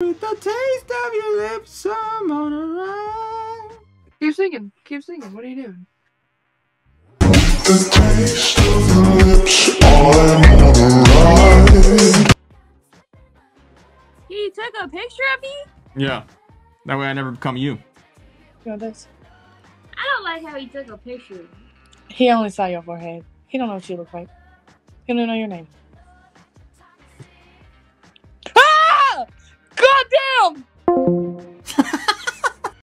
With the taste of your lips, I'm on a run. Keep singing. Keep singing. What are you doing? The taste of your lips, I'm on a ride. He took a picture of me? Yeah. That way I never become you. You know this? I don't like how he took a picture. He only saw your forehead. He don't know what you look like. He don't know your name.